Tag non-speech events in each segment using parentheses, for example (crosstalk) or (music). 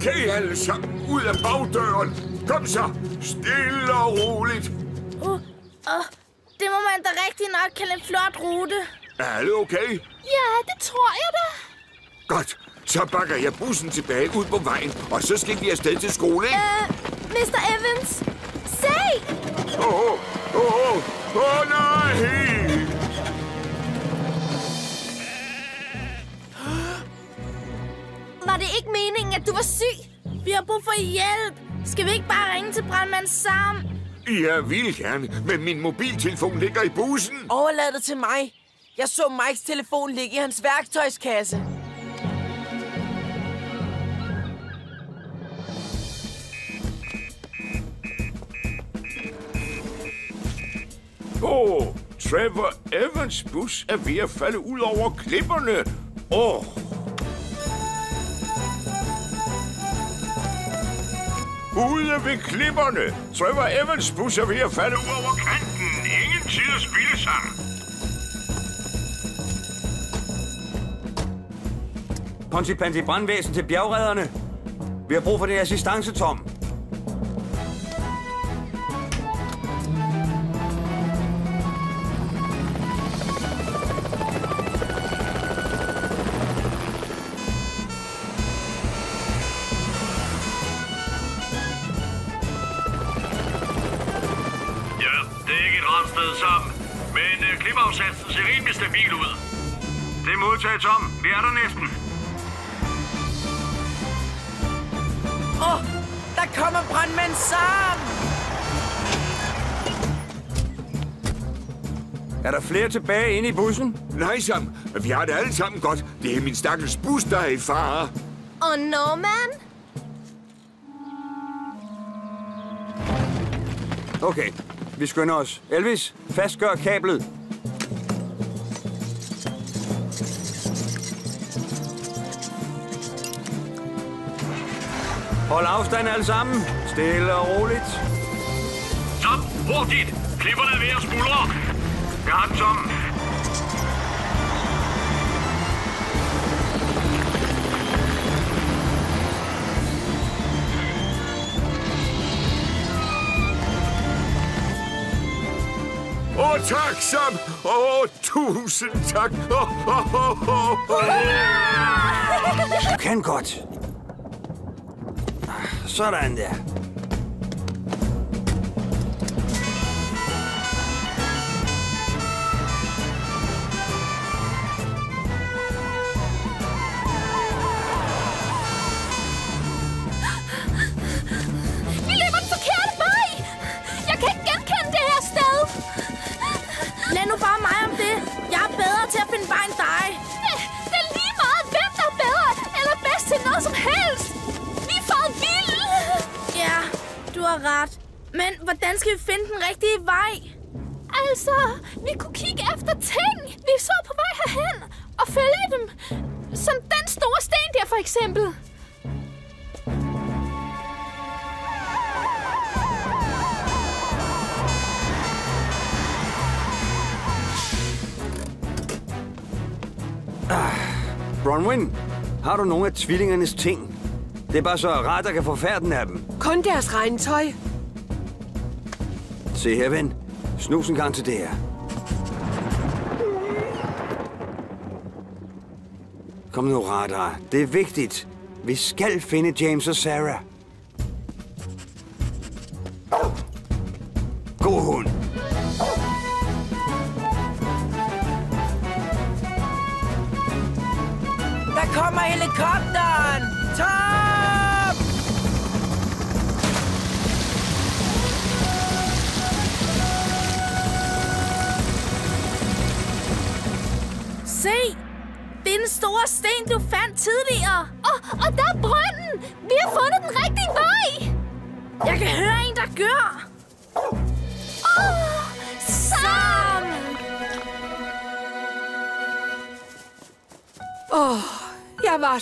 Okay, alle sammen. Ud af bagdøren. Kom så. Stille og roligt. Uh, uh, det må man da rigtig nok kalde en flot rute. Er alle okay? Ja, det tror jeg da. Godt. Så bakker jeg bussen tilbage ud på vejen, og så skal vi afsted til skole, ikke? Uh, Mr. Evans, se! Åh, åh, åh, åh, nej! Var det ikke meningen, at du var syg? Vi har brug for hjælp. Skal vi ikke bare ringe til brandmand Sam? Jeg vil gerne, men min mobiltelefon ligger i bussen. Overlad det til mig. Jeg så Mikes telefon ligge i hans værktøjskasse. Åh, oh, Trevor Evans bus er ved at falde ud over klipperne. Åh. Oh. Ude ved klipperne. Trevor Evans busser ved at falde ud over kanten. Ingen tid at spille sammen. Ponti Panti brandvæsen til bjergredderne. Vi har brug for din assistance, Tom. Flere tilbage inde i bussen? Nej, Sam. Vi har det alle sammen godt. Det er min stakkels bus, der er i fare. Og Norman? Okay, vi skynder os. Elvis, fastgør kablet. Hold afstand alle sammen. Stille og roligt. Tom, hurtigt! Klipperne er ved at smuldre. Tom. Åh, oh, tak, Sam. Oh, tusind tak. Oh, oh, oh, oh, oh. Du Sådan der. Skal vi finde den rigtige vej? Altså, vi kunne kigge efter ting, vi så på vej herhen, og følge dem. Som den store sten der, for eksempel. Bronwyn, har du nogle af tvillingernes ting? Det er bare så rart, at kan få færden af dem. Kun deres regntøj. Se her, ven. Snus en gang til det her. Kom nu, Radar. Det er vigtigt. Vi skal finde James og Sarah.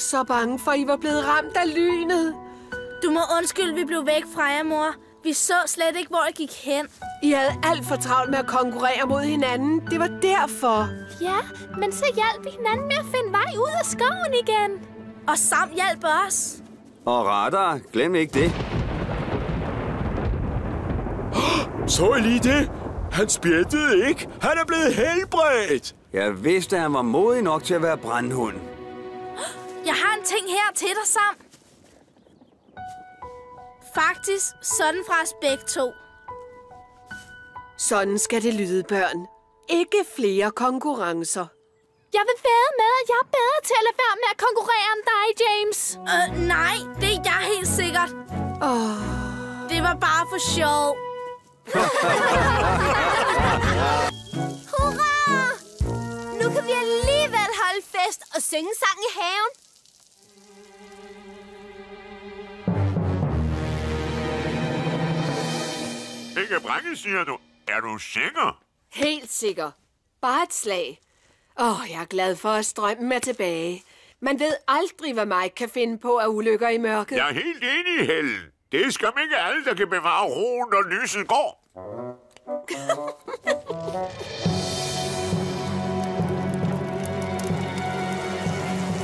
Så bange for, at I var blevet ramt af lynet. Du må undskylde, vi blev væk fra jer, mor. Vi så slet ikke, hvor jeg gik hen. I havde alt for travlt med at konkurrere mod hinanden. Det var derfor. Ja, men så hjalp vi hinanden med at finde vej ud af skoven igen. Og Sam hjalp os. Og radar, glem ikke det. (gasps) Så I lige det? Han spjættede ikke. Han er blevet helbredt. Jeg vidste, at han var modig nok til at være brandhund. Jeg har en ting her til dig, Sam. Faktisk sådan fra os begge to. Sådan skal det lyde, børn. Ikke flere konkurrencer. Jeg vil være med, at jeg er bedre til at lade være med at konkurrere end dig, James. Øh, nej, det er jeg helt sikkert. Åh, Det var bare for sjov. (laughs) Hurra! Nu kan vi alligevel holde fest og synge sang i haven. Ikke Brange, siger du. Er du sikker? helt sikker. Bare et slag. Åh, jeg er glad for, at strømmen er tilbage. Man ved aldrig, hvad Mike kan finde på af ulykker i mørket. Jeg er helt enig, Helen. Det er skam ikke alle, der kan bevare roen, når lyset går.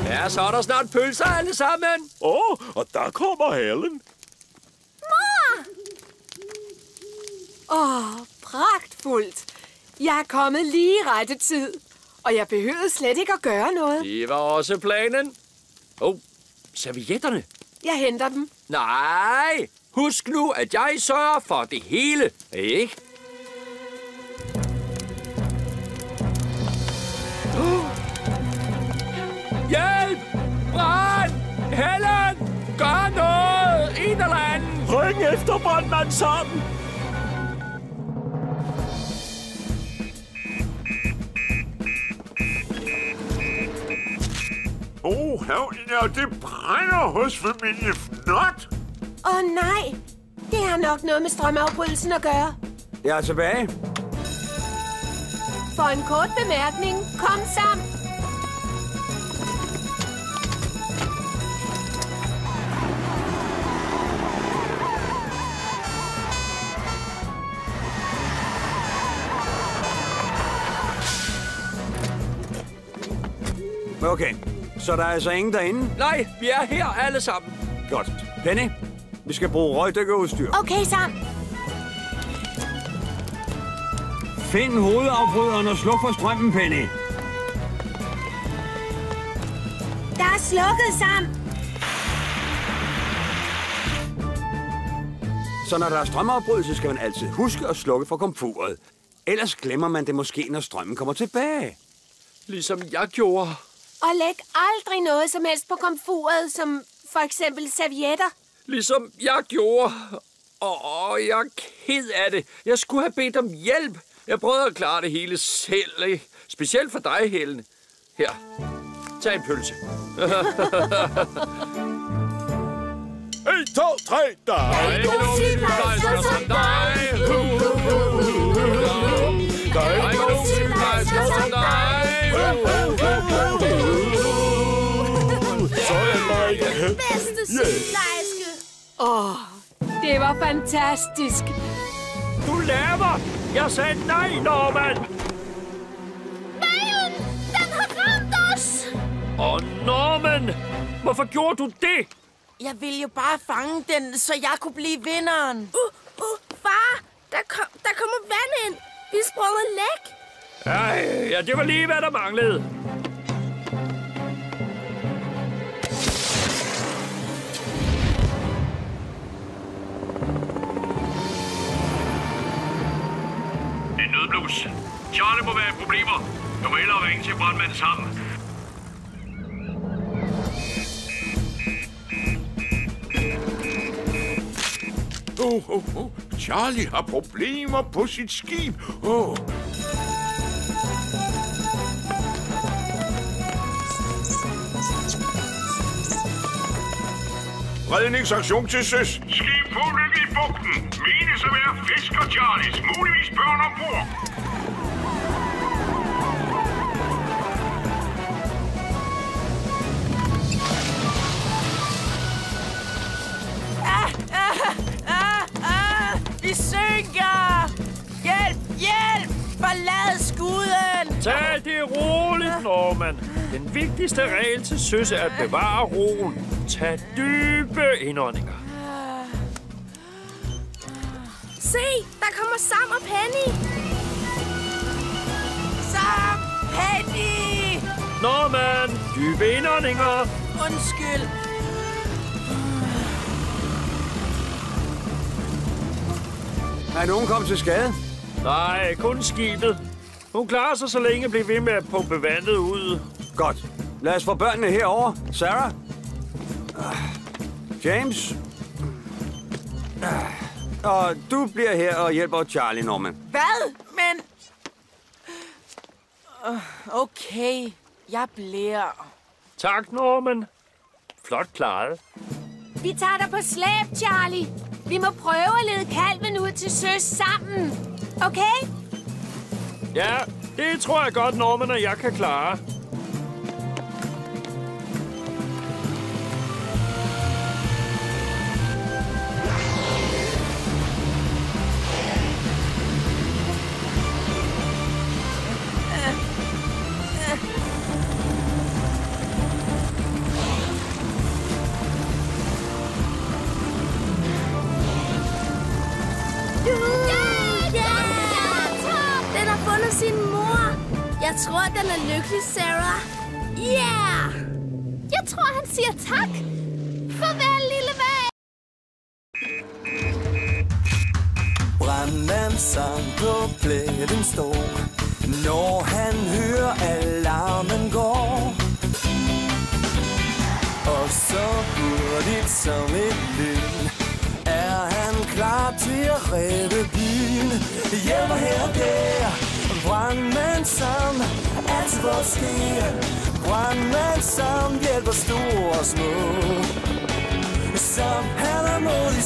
Ja, så er der snart pølser alle sammen. Åh, oh, og der kommer Helen. Åh, pragtfuldt. Jeg er kommet lige i rette tid. Og jeg behøvede slet ikke at gøre noget. Det var også planen. Åh, oh, servietterne. Jeg henter dem. Nej, husk nu, at jeg sørger for det hele, ikke? Oh. Hjælp! Brand! Helen! Gør noget! En eller anden! Ring efter brandmand sammen. Oh, ja, det brænder hos familie Fnot. Åh nej, det har nok noget med strømafbrydelsen at gøre. Jeg er tilbage. For en kort bemærkning, kom sammen. Okay, så der er altså ingen derinde? Nej, vi er her alle sammen. Godt. Penny, vi skal bruge røgdykkerudstyr. Okay, Sam. Find hovedafbryderen og sluk for strømmen, Penny. Der er slukket, Sam. Så når der er strømafbrydelse, skal man altid huske at slukke for komfuret. Ellers glemmer man det måske, når strømmen kommer tilbage. Ligesom jeg gjorde. Og læg aldrig noget som helst på komfuret, som for eksempel servietter. Ligesom jeg gjorde. Åh, jeg er ked af det. Jeg skulle have bedt om hjælp. Jeg prøvede at klare det hele selv, ikke? Specielt for dig, Helen. Her, tag en pølse. 1, 2, 3, der er ikke nogen sygeplejersker som dig. Der er ikke nogen sygeplejersker som dig. Sygeplejerske. Åh, det var fantastisk. Du laver! Jeg sagde nej, Norman! Malen, den har ramt os. Og Norman! Hvorfor gjorde du det? Jeg ville jo bare fange den, så jeg kunne blive vinderen. Uh, uh, far, der, kom, der kommer vand ind. Vi er sprunget læk. Ej, ja, det var lige, hvad der manglede. Nødblus. Charlie må være i problemer. Du må hellere ringe til brandmanden sammen. Oh, oh, oh. Charlie har problemer på sit skib. Oh. Redningsaktion til søs. Skib på ulykke i bugten. Menes at være fisker Charlies. Muligvis børn ombord. Ah, ah, ah, ah, vi synker! Hjælp, hjælp! Forlad skuden! Tag det roligt Norman. Den vigtigste regel til søs er at bevare roen. Tag dybe indåndinger. Se, der kommer Sam og Penny. Sam! Penny! Norman, dybe indåndinger. Undskyld. Er nogen kommet til skade? Nej, kun skibet. Hun klarer sig så længe bliver ved med at pumpe vandet ud. Godt. Lad os få børnene herover. Sarah? Ah. James? Ah. Og du bliver her og hjælper Charlie, Norman. Hvad? Men... Okay, jeg bliver... Tak, Norman. Flot klaret. Vi tager dig på slæb, Charlie. Vi må prøve at lede kalven ud til søs sammen. Okay? Ja, det tror jeg godt, Norman og jeg kan klare.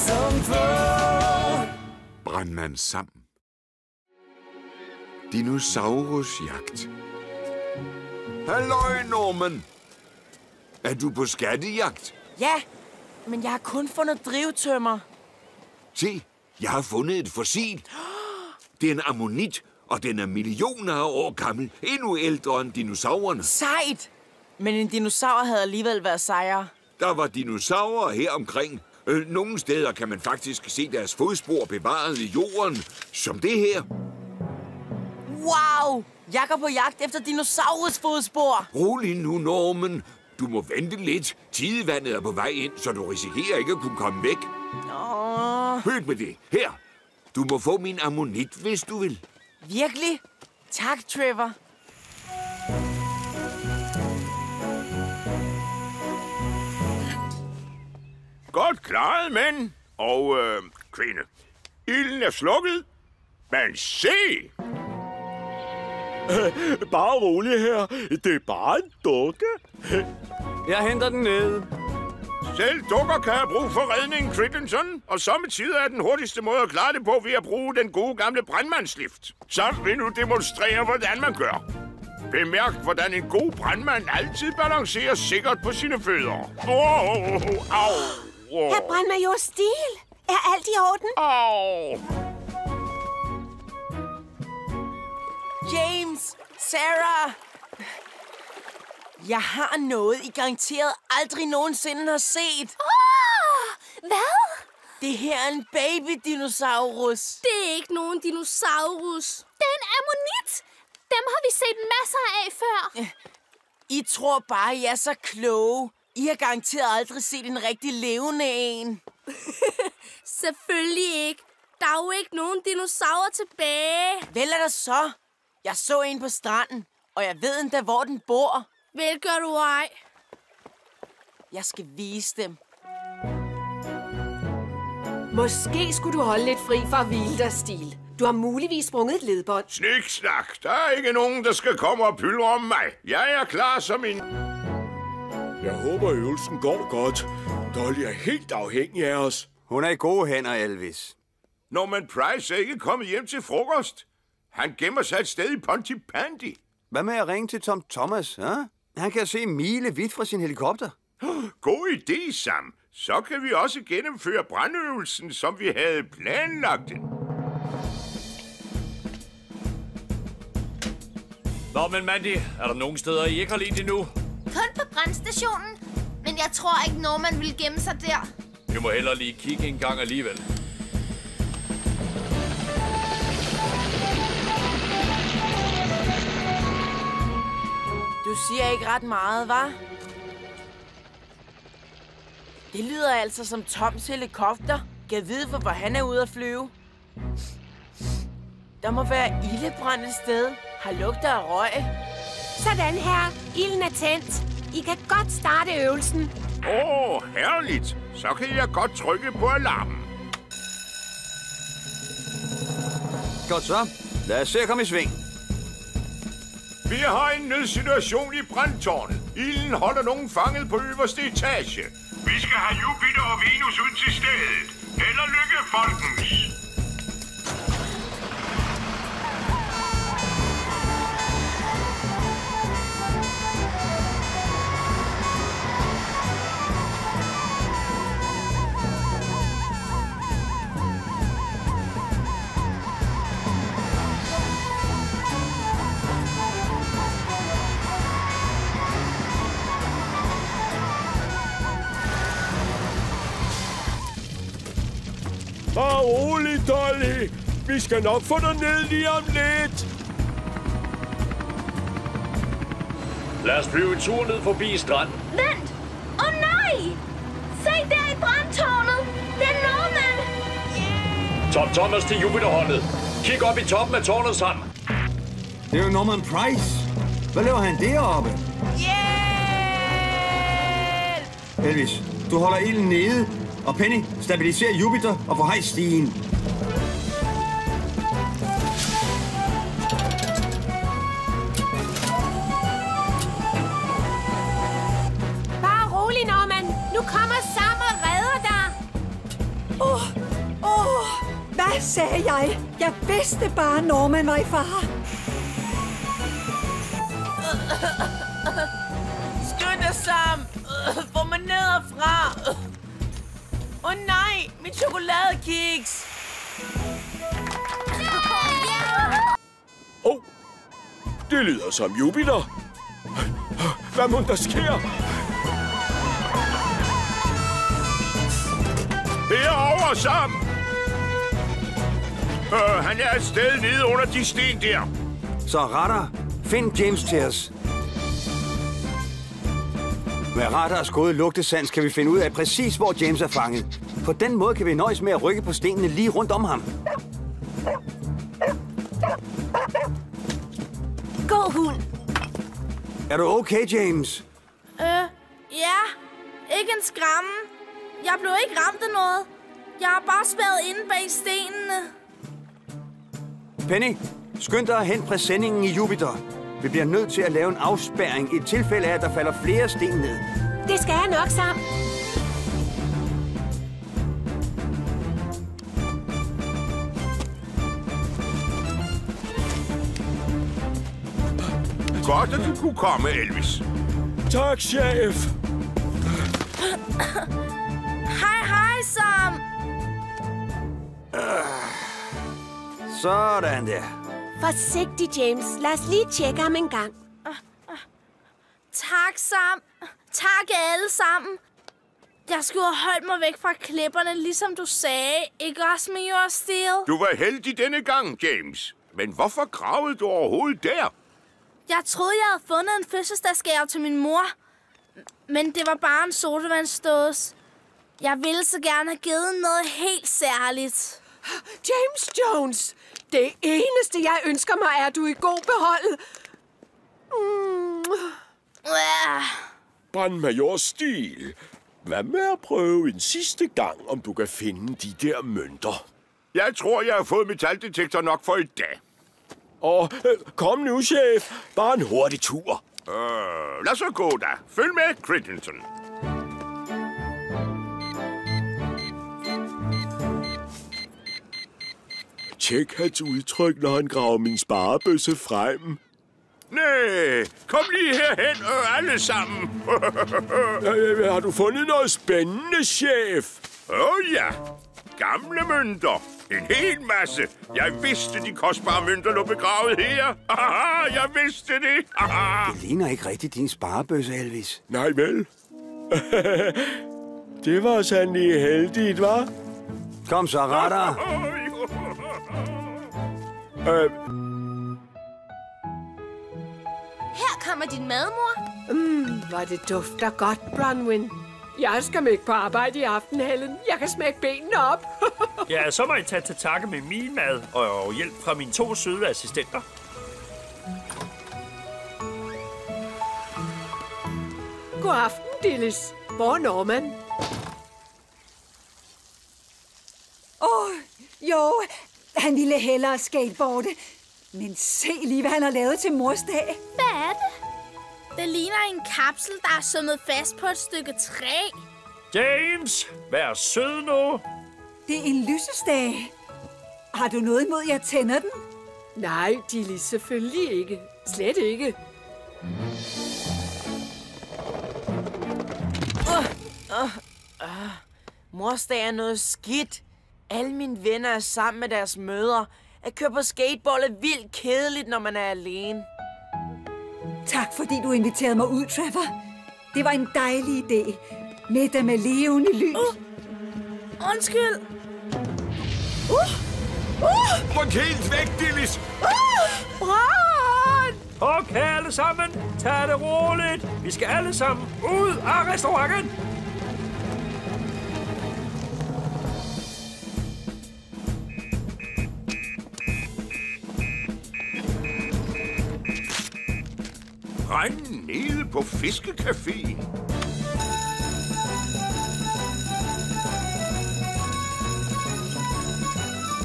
Som for Brandmand Sam. Dinosaurusjagt. Halløj, Norman. Er du på skattejagt? Ja, men jeg har kun fundet drivtømmer. Se, jeg har fundet et fossil. (gasps) Det er en ammonit, og den er millioner af år gammel. Endnu ældre end dinosaurerne. Sejt! Men en dinosaur havde alligevel været sejere. Der var dinosaurer her omkring. Øh, nogle steder kan man faktisk se deres fodspor bevaret i jorden, som det her. Wow! Jeg går på jagt efter dinosaurus fodspor. Rolig nu, Norman. Du må vente lidt. Tidevandet er på vej ind, så du risikerer ikke at kunne komme væk. Åh, Hørt med det. Her. Du må få min ammonit, hvis du vil. virkelig? Tak, Trevor. Godt klaret, mænd. Og øh, kvinde. Ilden er slukket. Men se! (laughs) Bare rolig her. Det er bare en dukke. Jeg henter den ned. Selv dukker kan have brug for redning, Crittenson. Og samtidig er den hurtigste måde at klare det på ved at bruge den gode gamle brandmandslift. Så vil nu demonstrere, hvordan man gør. Bemærk, hvordan en god brandmand altid balancerer sikkert på sine fødder. Oh, au. Oh. Herr brandmajor Stil, er alt i orden? Au. James! Sarah! Jeg har noget, I garanteret aldrig nogensinde har set. Åh, hvad? Det her er en baby-dinosaurus. Det er ikke nogen dinosaurus. Det er en ammonit. Dem har vi set masser af før. I tror bare, I er så kloge. I har garanteret aldrig set en rigtig levende en. (laughs) Selvfølgelig ikke. Der er jo ikke nogen dinosaurer tilbage. Vel er der så. Jeg så en på stranden, og jeg ved endda, hvor den bor. Vel gør du ej. Jeg skal vise dem. Måske skulle du holde lidt fri fra at hvile dig, Stil. Du har muligvis sprunget et ledbånd. Sniksnak. Der er ikke nogen, der skal komme og pyldre om mig. Jeg er klar som en... Jeg håber, øvelsen går godt. Dolly er helt afhængig af os. Hun er i gode hænder, Elvis. Norman Price er ikke kommet hjem til frokost. Han gemmer sig et sted i Pontypandy. Hvad med at ringe til Tom Thomas, ha? Han kan se mile vidt fra sin helikopter. (gasps) God idé, Sam. Så kan vi også gennemføre brandøvelsen, som vi havde planlagt den. Nå, men Mandy, er der nogen steder, I ikke har lidt endnu? Kun på brandstationen. Men jeg tror ikke, Norman vil gemme sig der. Vi må hellere lige kigge en gang alligevel. Du siger ikke ret meget, var? Det lyder altså som Toms helikopter. Kan vide, hvor han er ude at flyve. Der må være ildebrand et sted. Har lugter af røg. Sådan her. Ilden er tændt. I kan godt starte øvelsen. Åh, oh, herligt. Så kan jeg godt trykke på alarmen. Godt så. Lad os se at komme i sving. Vi har en nødsituation i brandtårnet. Ilden holder nogen fanget på øverste etage. Vi skal have Jupiter og Venus ud til stedet. Held og lykke, folkens. Rolig, Dolly. Vi skal nok få dig ned lige om lidt. Lad os flyve en tur ned forbi stranden. Vent! Åh oh, nej! Se der i brandtårnet! Det er Norman! Tom Thomas til Jupiterholdet. Kig op i toppen af tårnet sammen. Det er jo Norman Price. Hvad laver han deroppe? Hjælp! Elvis, du holder ilden nede. Og Penny, stabiliser Jupiter og få hejst stigen. Bare rolig, Norman. Nu kommer Sam og redder dig. Åh, oh, åh, oh, hvad sagde jeg? Jeg vidste bare, Norman var i fare. Chokoladekiks! Åh, oh, det lyder som Jupiter. Hvad må der sker? Herover, Sam! Øh, han er et sted nede under de sten der. Så retter, find James til os. Med radars gode lugtesans kan vi finde ud af præcis, hvor James er fanget. På den måde kan vi nøjes med at rykke på stenene lige rundt om ham. God hund. Er du okay, James? Øh, ja. Ikke en skræmme. Jeg blev ikke ramt af noget. Jeg er bare spærret inde bag stenene. Penny, skynd dig at hente præsendingen i Jupiter. Vi bliver nødt til at lave en afspærring i tilfælde af, at der falder flere sten ned. Det skal jeg nok, Sam. Godt, at du kunne komme, Elvis. Tak, chef. Hej, hej, Sam. Sådan der. Forsigtig, James. Lad os lige tjekke ham en gang. Tak, Sam. Tak alle sammen. Jeg skulle have holdt mig væk fra klipperne, ligesom du sagde. Ikke også med your steel? Du var heldig denne gang, James. Men hvorfor gravede du overhovedet der? Jeg troede, jeg havde fundet en fødselsdagsgave til min mor. Men det var bare en sodavandsdåse. Jeg ville så gerne have givet noget helt særligt. James Jones, det eneste, jeg ønsker mig, er, at du er i god behold. Mm. Ja. Brandmajor Stil. Hvad med at prøve en sidste gang, om du kan finde de der mønter? Jeg tror, jeg har fået metaldetektor nok for i dag. Og øh, kom nu, chef. Bare en hurtig tur. Øh, lad så gå da. Følg med, Crittenton. Tjek hans udtryk, når han graver min sparebøsse frem. Nej, kom lige herhen, øh, alle sammen. (laughs) Øh, Har du fundet noget spændende, chef? Åh oh, ja. Gamle mønter. En hel masse. Jeg vidste, de kostbare mønter lå begravet her. Haha, jeg vidste det. Haha. Det ligner ikke rigtig din sparebøsse, Elvis. Nej vel? (laughs) det var sandelig heldigt, hva'? Kom så, Radar. Øh, Her kommer din mad, mor. Mm, hvor det dufter godt, Bronwyn. Jeg skal ikke på arbejde i aften, Helen. Jeg kan smække benene op. (laughs) Ja, så må I tage til takke med min mad og hjælp fra mine to søde assistenter. God aften, Dillis. Hvor er Norman? Åh, oh, jo, han ville hellere skateboarde. Men se lige, hvad han har lavet til morsdag. Hvad er det? Det ligner en kapsel, der er sømmet fast på et stykke træ. James, vær sød nu. Det er en lysestage. Har du noget imod, at jeg tænder den? Nej, Dillis, selvfølgelig ikke. Slet ikke. Uh, uh, morsdag er noget skidt. Alle mine venner er sammen med deres mødre. At køre på skateboard er vildt kedeligt, når man er alene. Tak, fordi du inviterede mig ud, Trevor. Det var en dejlig idé. Middag med levende lys. Uh, undskyld. Uh! Uh! Ryk helt væk, Dillis! Uh! Bron! Okay, alle sammen. Tag det roligt. Vi skal alle sammen ud af restauranten. Stranden nede på Fiskecaféen.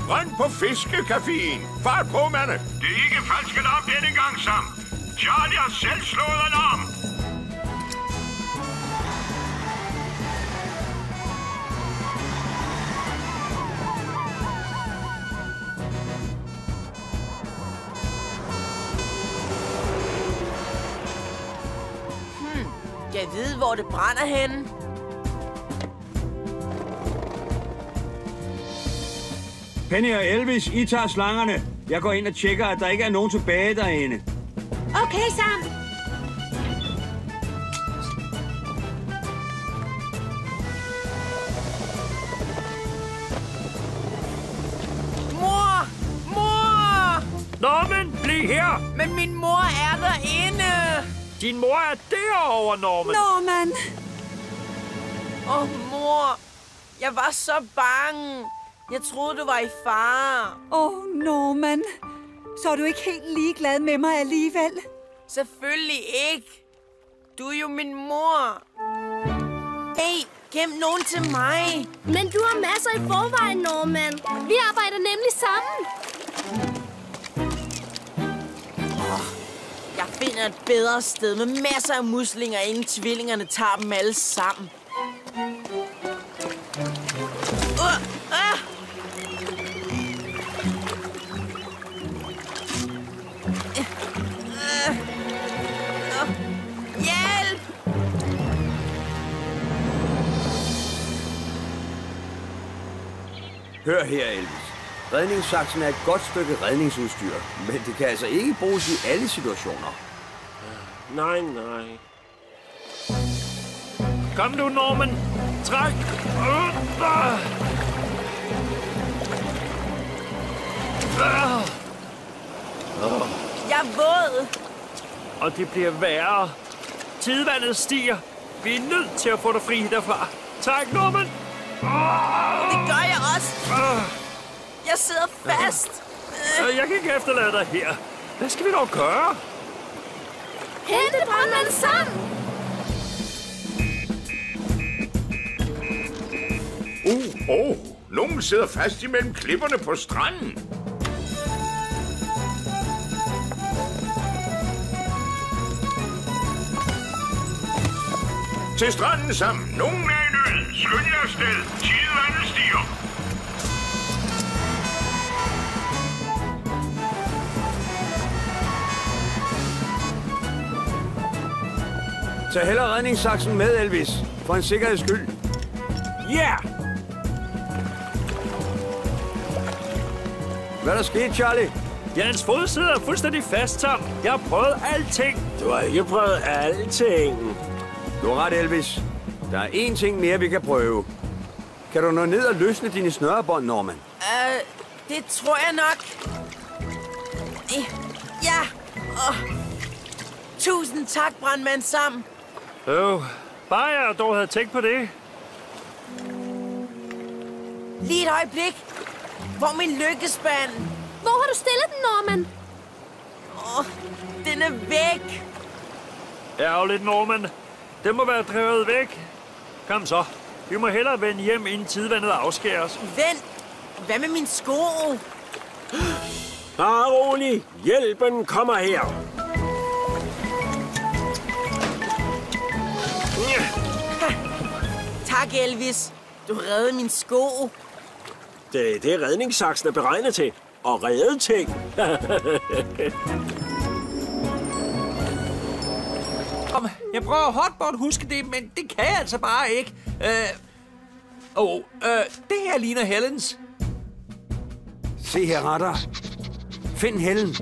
Brand på Fiskecaféen. Fart på, mande. Det er ikke falsk alarm denne gang, Sam. Charlie har selv slået alarm. Jeg ved, hvor det brænder henne. Penny og Elvis, I tager slangerne. Jeg går ind og tjekker, at der ikke er nogen tilbage derinde. Okay, Sam. Mor er derovre, Norman. Norman. Åh, oh, mor. Jeg var så bange. Jeg troede, du var i fare. Åh, oh, Norman. Så er du ikke helt ligeglad med mig alligevel? Selvfølgelig ikke. Du er jo min mor. Hey, gem nogen til mig. Men du har masser i forvejen, Norman. Vi arbejder nemlig sammen. Finder et bedre sted med masser af muslinger, inden tvillingerne tager dem alle sammen. Uh, ah! uh. Uh, uh. Hjælp! Hør her, Elvis. Redningssaksen er et godt stykke redningsudstyr, men det kan altså ikke bruges i alle situationer. Nej, nej. Kom nu, Norman. Træk. Uh. Ah. Oh. Jeg er våd. Og det bliver værre. Tidvandet stiger. Vi er nødt til at få dig fri derfra. Træk, Norman. Det gør jeg også. Jeg sidder fast. Øh, Jeg kan ikke efterlade dig her. Hvad skal vi dog gøre? Hente brandmand sammen! Uh, oh, nogen sidder fast imellem klipperne på stranden. Til stranden sammen. Nogen er i nød. Skynd jer afsted. Tag heller redningssaksen med, Elvis. For en sikkerheds skyld. Ja! Yeah! Hvad er der sket, Charlie? Jens fod sidder fuldstændig fast, Tom. Jeg har prøvet alting. Du har ikke prøvet alting. Du har ret, Elvis. Der er én ting mere, vi kan prøve. Kan du nå ned og løsne dine snørebånd, Norman? Uh, det tror jeg nok. Ja. Oh. Tusind tak, brandmand Sam. Øh, bare jeg dog havde tænkt på det. Lige et øjeblik. Hvor min lykkespand? Hvor har du stillet den, Norman? Åh, oh, den er væk. Ærgerligt, Norman. Den må være drevet væk. Kom så. Vi må hellere vende hjem, inden tidvandet afskæres. Vent. Hvad med min sko? Bare rolig. Hjælpen kommer her. Tak, Elvis. Du reddede min sko. Det er det, redningssaksen er beregnet til. Og redde ting. (laughs) Kom, Jeg prøver hotboard huske det, men det kan jeg altså bare ikke. Øh, oh, øh, det her ligner Helens. Se her, retter. Find Helen.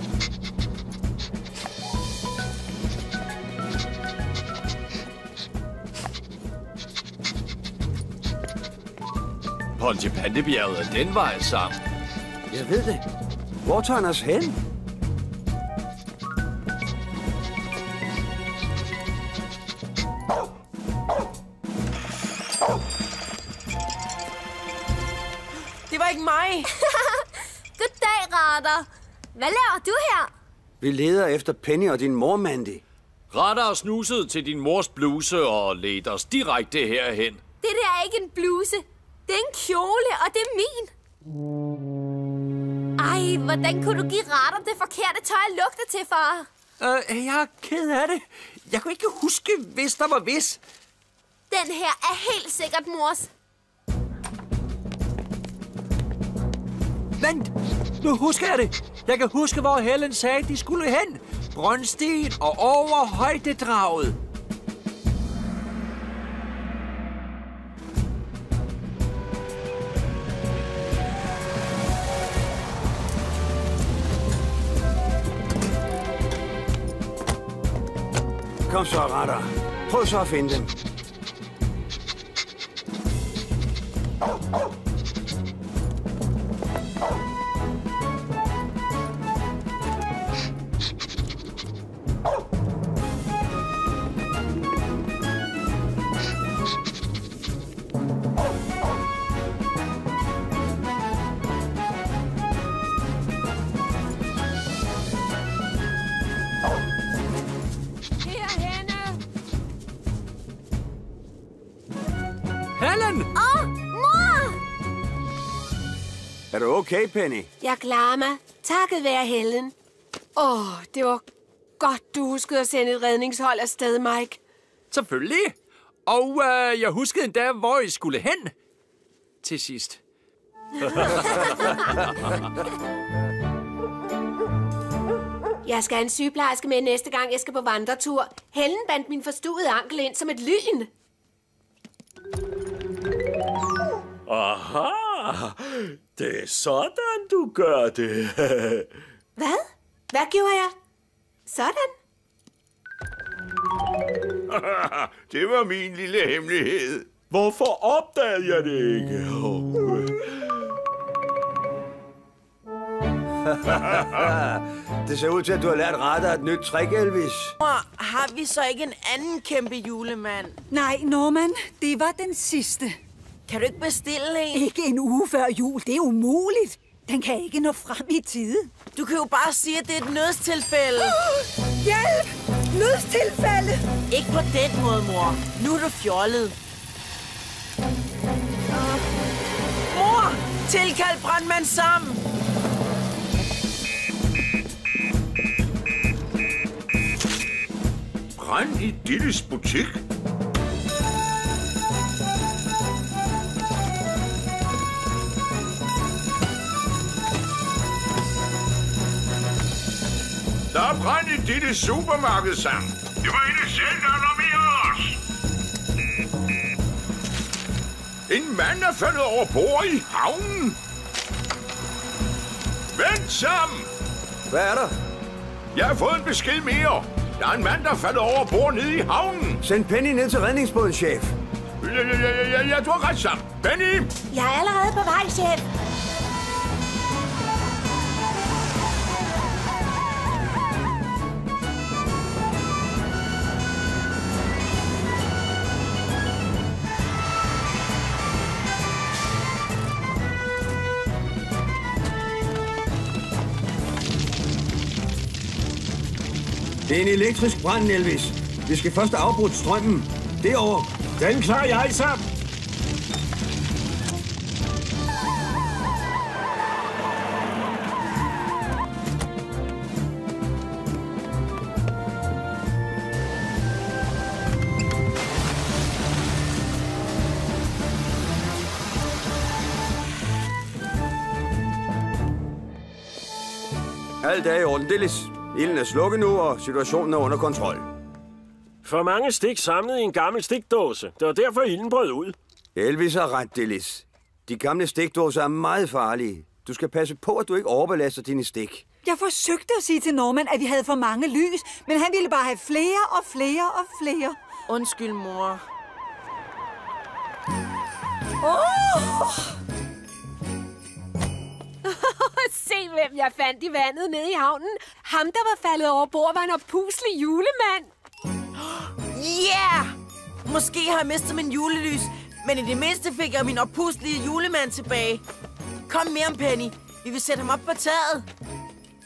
Pontypandebjerget er den vej sammen. Jeg ved det. Hvor tager han os hen? Det var ikke mig. (laughs) Goddag, Radar. Hvad laver du her? Vi leder efter Penny og din mor, Mandy. Og snuset til din mors bluse og ledte os direkte herhen. Det der er ikke en bluse. Det er en kjole, og det er min. Ej, hvordan kunne du give Radar det forkerte tøj at lugte til, far? Øh, jeg er ked af det. Jeg kunne ikke huske, hvis der var hvis. Den her er helt sikkert mors. Vent, nu husker jeg det. Jeg kan huske, hvor Helen sagde, de skulle hen. Brøndstien og over højdedraget. Kom så, retter. Prøv så at finde dem. Oh, oh. Okay, Penny? Jeg klarer mig. Takket være Helen. Åh, oh, det var godt, du huskede at sende et redningshold afsted, Mike. Selvfølgelig. Og øh, jeg huskede endda, hvor I skulle hen. Til sidst. (laughs) Jeg skal have en sygeplejerske med næste gang, jeg skal på vandretur. Helen bandt min forstuede ankel ind som et lyn. Aha! Det er sådan, du gør det. (laughs) Hvad? Hvad gjorde jeg? Sådan. (laughs) det var min lille hemmelighed. Hvorfor opdagede jeg det ikke? Oh. (laughs) det ser ud til, at du har lært retter et nyt trick, Elvis. Mor, har vi så ikke en anden kæmpe julemand? Nej, Norman, det var den sidste. Kan du ikke bestille en? Ikke en uge før jul, det er umuligt. Den kan ikke nå frem i tide. Du kan jo bare sige, at det er et nødstilfælde. (gasps) Hjælp! Nødstilfælde! Ikke på den måde, mor. Nu er du fjollet. Mor! Tilkald brandmand sammen! Brand i Dilles butik? Der er brand i Dilles supermarked, Sam. Det var hende selv, der alarmerede os. En mand er faldet over bord i havnen. Vent sammen! Hvad er der? Jeg har fået en besked mere. Der er en mand, der falder over bord nede i havnen. Send Penny ned til redningsbåden, chef. Ja, ja, ja, ja, ja, du har ret sammen. Benny! Jeg er allerede på vej, chef. Det er en elektrisk brand, Elvis. Vi skal først have afbrudt strømmen. Derovre. Den klarer jeg, Sam. Alt er i orden, Dillis. Ilden er slukket nu, og situationen er under kontrol. For mange stik samlet i en gammel stikdåse. Det var derfor, ilden brød ud. Elvis har ret, Dillis. De gamle stikdåser er meget farlige. Du skal passe på, at du ikke overbelaster dine stik. Jeg forsøgte at sige til Norman, at vi havde for mange lys, men han ville bare have flere og flere og flere. Undskyld, mor. Oh! (laughs) (laughs) Se, hvem jeg fandt i vandet nede i havnen. Ham, der var faldet over bord, var en oppuslig julemand. Yeah! Måske har jeg mistet min julelys, men i det mindste fik jeg min oppuslige julemand tilbage. Kom med ham, Penny. Vi vil sætte ham op på taget.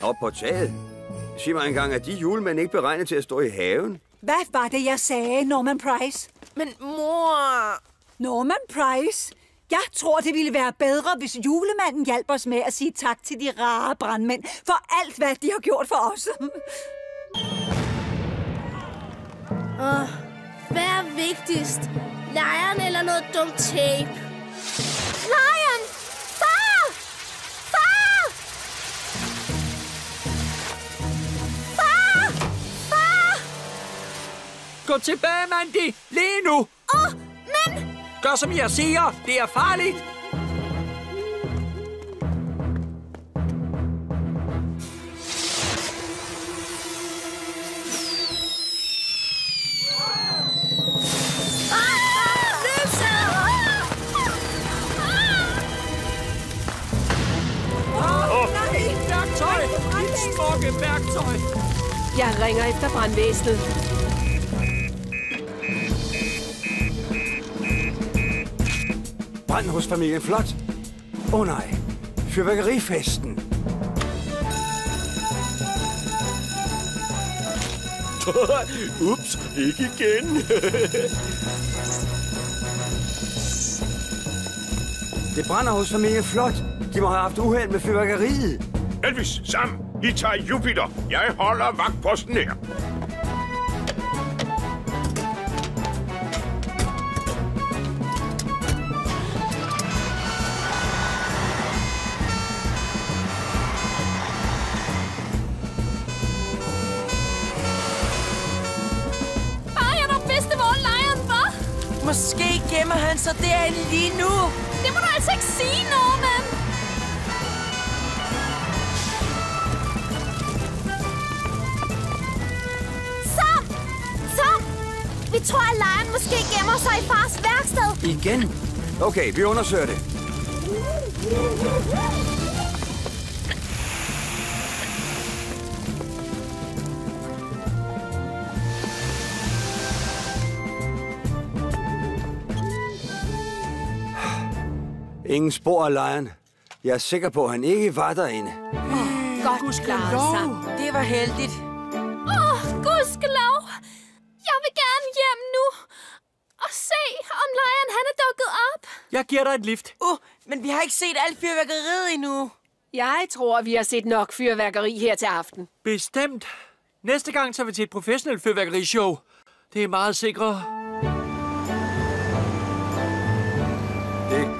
Op på taget. Sig mig engang, at de julemænd ikke beregnet til at stå i haven? Hvad var det, jeg sagde, Norman Price? Men mor... Norman Price? Jeg tror, det ville være bedre, hvis julemanden hjalp os med at sige tak til de rare brandmænd for alt, hvad de har gjort for os. (laughs) Uh, hvad er vigtigst? Lejren eller noget dumt tape? Lejren! Far! Far! Far! Far! Gå tilbage, Mandy! Lige nu! Åh, oh, men... Gør som jeg siger! Det er farligt! Værktøj! Jeg ringer efter brandvæsenet. Brand hos familien Flot. Åh oh, nej. Fyrværkerifesten. (laughs) Ups, ikke igen. (laughs) Det brænder hos familien Flot. De må have haft uheld med fyrværkeriet. Elvis, Sam, I tager Jupiter. Jeg holder vagtposten her. Derinde lige nu. Det må du altså ikke sige, Norman. Sam! Sam! Vi tror, at lejren måske gemmer sig i fars værksted. Igen? Okay, vi undersøger det. Ingen spor af lejren. Jeg er sikker på, at han ikke var derinde. Godt klaret, Sam. Det var heldigt. Åh, oh, gudskelov. Jeg vil gerne hjem nu. Og se, om lejren han er dukket op. Jeg giver dig et lift. Uh, men vi har ikke set alt fyrværkeriet endnu. Jeg tror, vi har set nok fyrværkeri her til aften. Bestemt. Næste gang tager vi til et professionelt fyrværkerishow. Det er meget sikrere.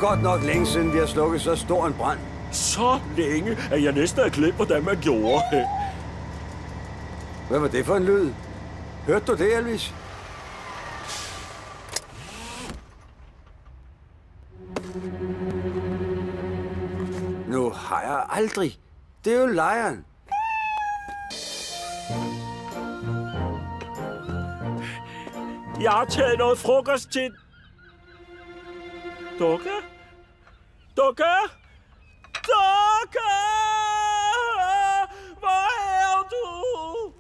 Godt nok længe siden, vi har slukket så stor en brand. Så længe, at jeg næsten har glemt, hvordan man gjorde. Hvad var det for en lyd? Hørte du det, Elvis? Nu har jeg aldrig Det er jo lejren. Jeg har taget noget frokost til... Dukke? Dukke? Dukke! Hvor er du?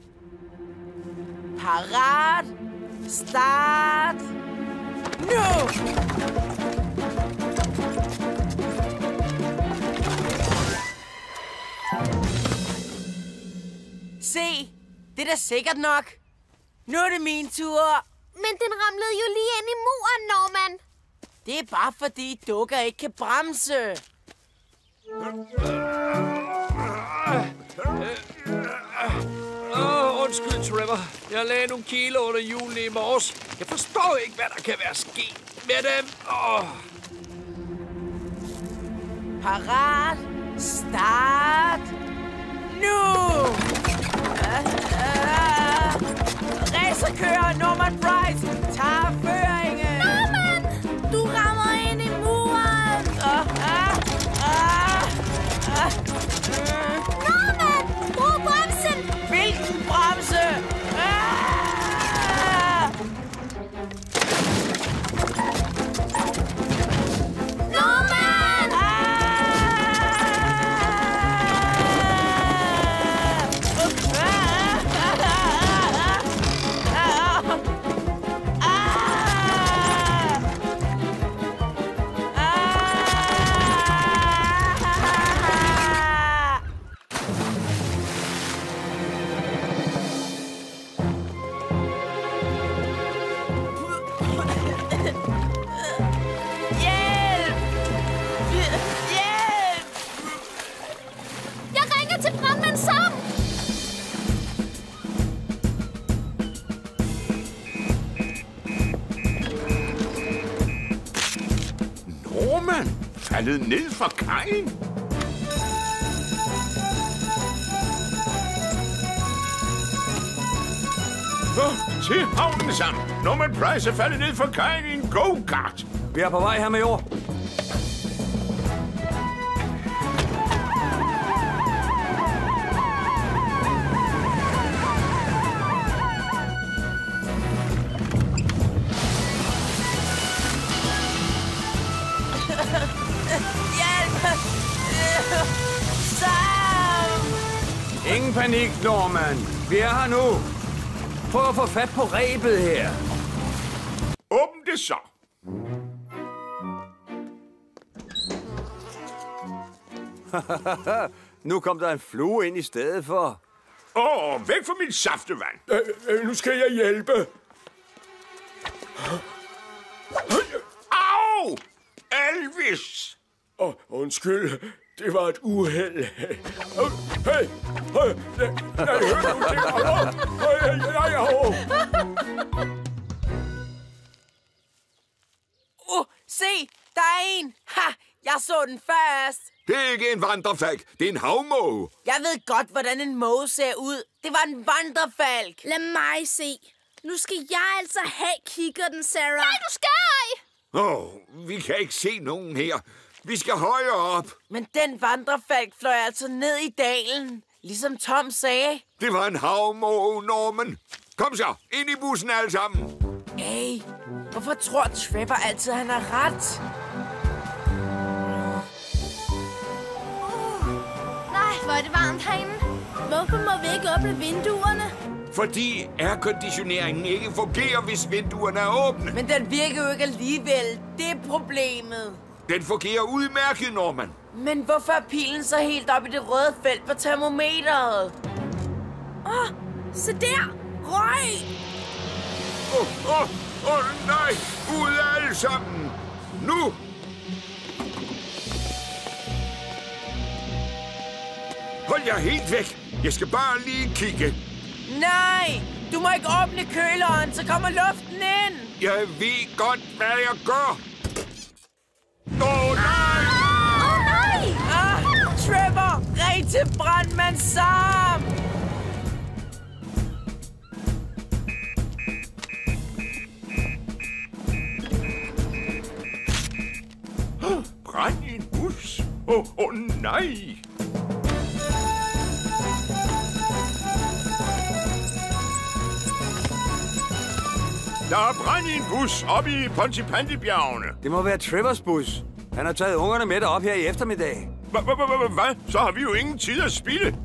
Parat! Start! Nu! Se! Det er da sikkert nok. Nu er det min tur. Men den ramlede jo lige ind i muren, Norman. Det er bare fordi dukker ikke kan bremse. Åh, undskyld, Trevor. Jeg lagde nogle kilo under julen i morges. Jeg forstår ikke, hvad der kan være sket med dem. Åh. Parat! Start! Nu! Uh, uh, Racerkører Norman Price tager føringen! Uh, uh, faldet ned fra kajen. Oh, til havnen sammen. Norman Price er faldet ned fra kajen i en go-kart. Vi er på vej her med jord. Vi er her nu. Prøv at få fat på rebet her. Åbn det så. (laughs) nu kom der en flue ind i stedet for. Åh, oh, væk fra mit saftevand. Øh, øh, nu skal jeg hjælpe. Au! Elvis! Åh, oh, undskyld. Det var et uheld. Hey! Hey! Nej, nej, hør nu det. Au! Hey, nej, au! Uh, se! Der er en! Ha! Jeg så den først! Det er ikke en vandrefalk, det er en havmåge. Jeg ved godt, hvordan en måge ser ud. Det var en vandrefalk. Lad mig se. Nu skal jeg altså have kikkerten, Sarah. Nej, du skal ej! Åh, oh, vi kan ikke se nogen her. Vi skal højere op. Men den vandrefalk fløj altså ned i dalen. Ligesom Tom sagde. Det var en havmåge, Norman. Kom så, ind i bussen alle sammen. Hey, hvorfor tror Trevor altid, han har ret? Nej, hvor er det varmt herinde. Hvorfor må vi ikke åbne vinduerne? Fordi airconditioneringen ikke fungerer, hvis vinduerne er åbne. Men den virker jo ikke alligevel. Det er problemet. Den fungerer udmærket, Norman. Men hvorfor er pilen så helt op i det røde felt på termometeret? Åh, oh, se der! Røg! Åh, oh, oh, oh, nej! Ud alle sammen! Nu! Hold jer helt væk! Jeg skal bare lige kigge. Nej! Du må ikke åbne køleren, så kommer luften ind! Jeg ved godt, hvad jeg gør. Åh, oh, nej! Åh, oh, nej! Ah, Trevor! Ring til brandmand Sam! Brænd i en bus? Åh, oh, oh, nej! Der er brand i en bus oppe i Pontypandy-bjergene. Det må være Trevors bus. Han har taget ungerne med derop her i eftermiddag. Hvad? Så har vi jo ingen tid at spille.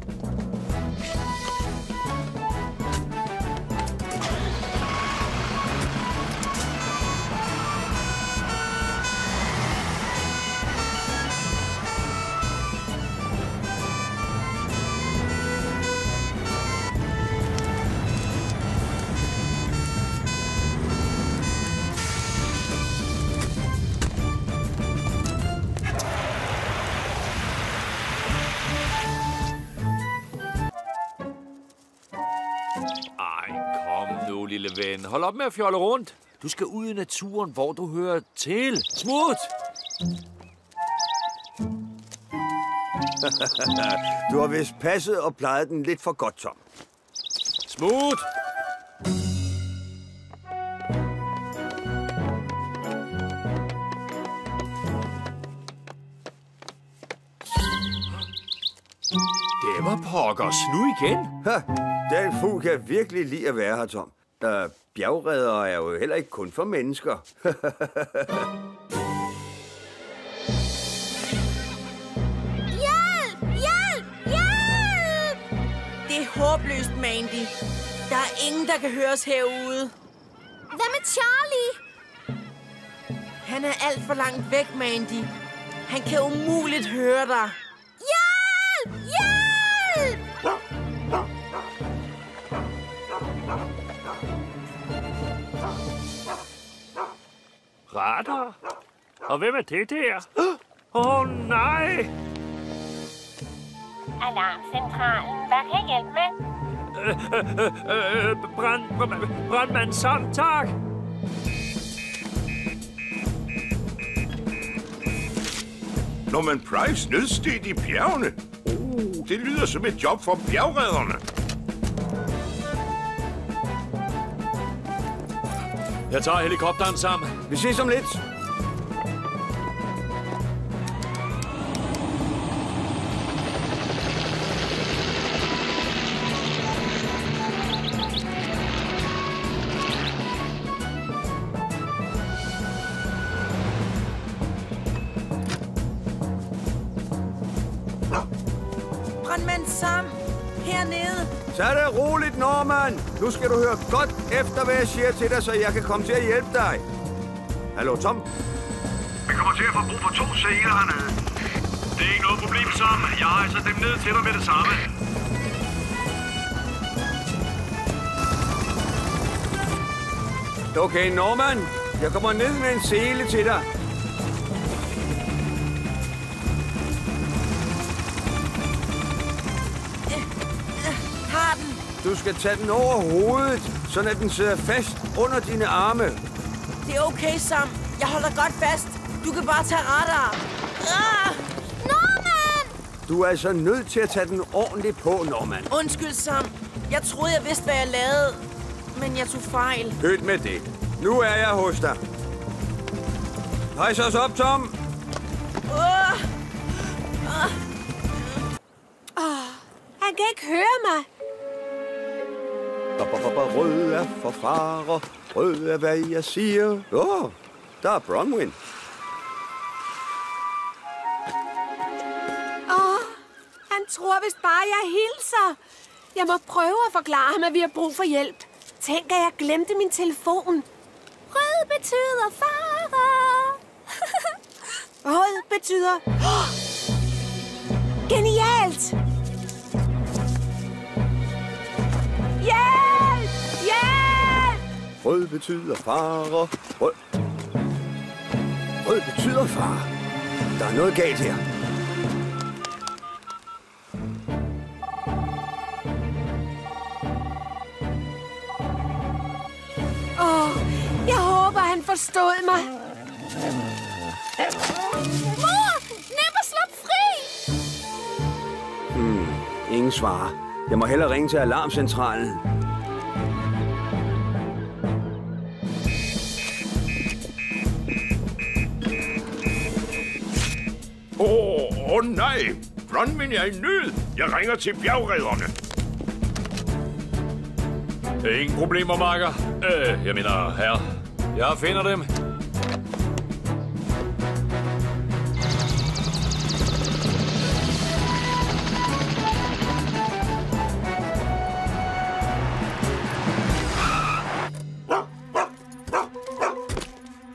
Hold op med at fjolle rundt. Du skal ud i naturen, hvor du hører til. Smut! (laughs) du har vist passet og plejet den lidt for godt, Tom. Smut! Det var pokkers. Nu igen. Ha, den fugl kan virkelig lide at være her, Tom. Uh, bjergredere er jo heller ikke kun for mennesker. (laughs) Hjælp! Hjælp! Hjælp! Det er håbløst, Mandy. Der er ingen, der kan høre os herude. Hvad med Charlie? Han er alt for langt væk, Mandy. Han kan umuligt høre dig. Radar? Og hvem er det der? Åh, oh, nej! Alarmcentralen. Hvad kan jeg hjælpe med? Øh, øh, øh, brand, br- brandmand Sam, tak! Norman Price nedstedt i bjergene. Uh, det lyder som et job for bjergredderne. Jeg tager helikopteren sammen. Vi ses om lidt. Brandmand Sam, hernede. Så er det roligt, Norman. Nu skal du høre godt efter, hvad jeg siger til dig, så jeg kan komme til at hjælpe dig. Hallo, Tom? Vi kommer til at få brug for to seler hernede. Det er ikke noget problem, Sam. Jeg hejser dem ned til dig med det samme. Okay, Norman. Jeg kommer ned med en sele til dig. Du skal tage den over hovedet, så den sidder fast under dine arme. Det er okay, Sam. Jeg holder godt fast. Du kan bare tage radar. Ah! Norman! Du er altså nødt til at tage den ordentligt på, Norman. Undskyld, Sam. Jeg troede, jeg vidste, hvad jeg lavede. Men jeg tog fejl. Højt med det. Nu er jeg hos dig. Hejs os op, Tom. Uh! Uh. Oh, han kan ikke høre mig. Rød er for farer, rød er hvad jeg siger. Åh, oh, der er Bronwyn. Åh, oh, han tror vist bare, jeg hilser. Jeg må prøve at forklare ham, at vi har brug for hjælp. Tænk, at jeg glemte min telefon. (laughs) Rød betyder farer. Rød betyder... Oh! Genialt! Yeah! Rød betyder farer, rød... Rød betyder far. Der er noget galt her. Åh, oh, jeg håber, han forstod mig. Mor! Nipper, slap fri! Hmm, ingen svarer. Jeg må hellere ringe til alarmcentralen. Oh, oh, nej! Bronwyn er i nød. Jeg ringer til bjergredderne. Ingen problemer, Marker. Øh, jeg mener, herre. Jeg finder dem.